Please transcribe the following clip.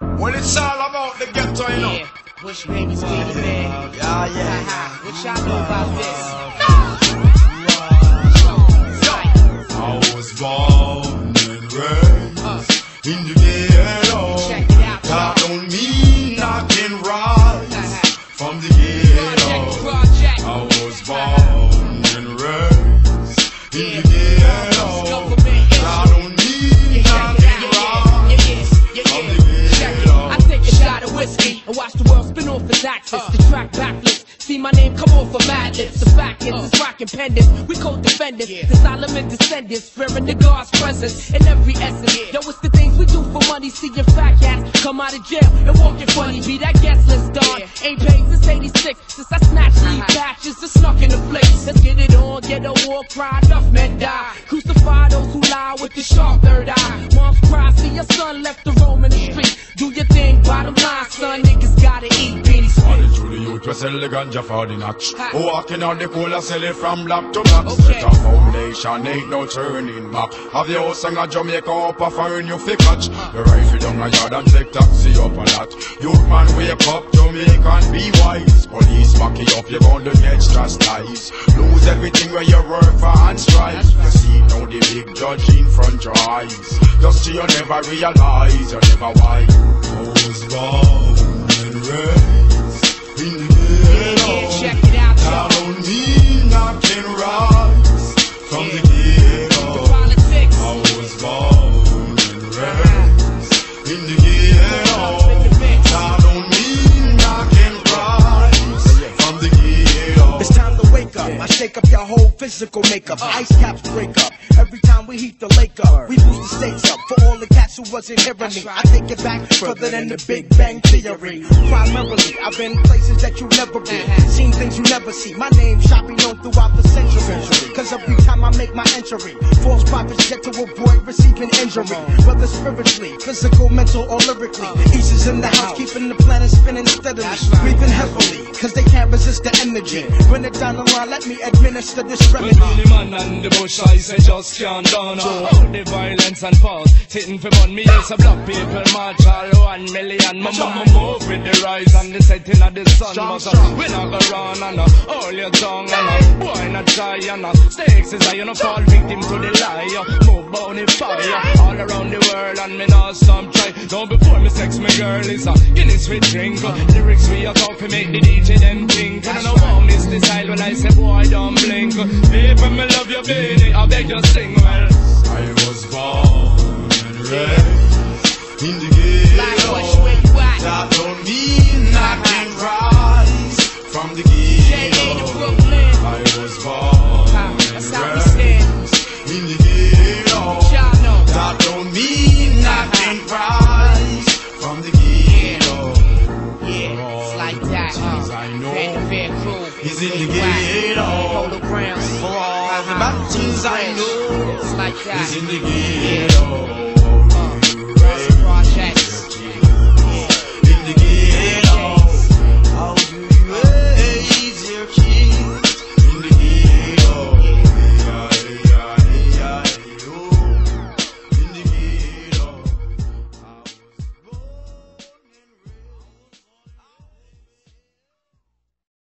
Well, it's all about the ghetto, you know. Yeah, Bush Babees Beenie Man. Yeah, yeah. Haha, what y'all know about this? I was born and raised uh. in the ghetto. Check it out, y'all. don't mean its. The track backflips. See my name come off of mad lips. The fact is, it's rockin' pendants. We co-defendants. The Solomon descendants. Fearing the God's presence in every essence. Yo, it's the things we do for money. See your fat cats come out of jail and walking funny. Be that guest list on. Ain't paid since 86. Since I snatched lead uh-huh. patches and snuck in the place. Let's get it on. Get a war cry. Enough men die. Crucify those who lie with the sharp youth, we sell the ganja for the notch. Walking on the cola, sell it from black to black. Okay. Set a foundation, ain't no turning back. Have your house and a Jamaica up a foreign you fi catch. The rifle down a yard and take taxi up a lot. Youth man, wake up, Jamaica and be wise. Police back you up, you're bound to get chastised. Lose everything where you work for and strive. You see now the big judge in front your eyes. Just you never realize, you never wise. I was born ghetto. Physical makeup. Uh-huh. Ice caps break up. Every time we heat the lake up, we boost the stakes up for all the cats who wasn't hearing me. I take it back further than the Big Bang Theory. Primarily, I've been places that you never been, uh-huh. seen things you never see. My name shall be known throughout the century. Cause every time I make my entry, false prophets get to avoid receiving injury. Uh-huh. Whether spiritually, physical, mental, or lyrically. East is in the house, keeping the planet spinning steadily. Breathing heavily, cause they can't resist the energy. Bring it down the line, let me administer this Remedy. the man and the bush I say just can't down All the violence and pause Sitting for money, yes, a black people march all one million My Mama move, with the rise and the setting of the sun But uh, we not go run and uh, hold your tongue and uh, boy not try and uh, stakes is high, you know fall victim to the lie uh, Move on the fire all around the world and me not some try Don't before me sex me girl is a Guinness we drink uh, Lyrics we a talk we make the DJ them think And I know won't miss the style when I say boy don't blink Baby me love you baby I beg you sing well I was born and raised in the Like ghetto. Bush, where you at? That don't mean I can rise from the ghetto. I was born Ha, and That's how we stand. raised in the ghetto. Y'all know. That don't mean I can rise from the ghetto. Yeah, it's like that. Things I Uh, know Fair to fair crew. is in the Whack. ghetto. Polo grounds. For all the Uh-huh. I know It's like that. is in the ghetto.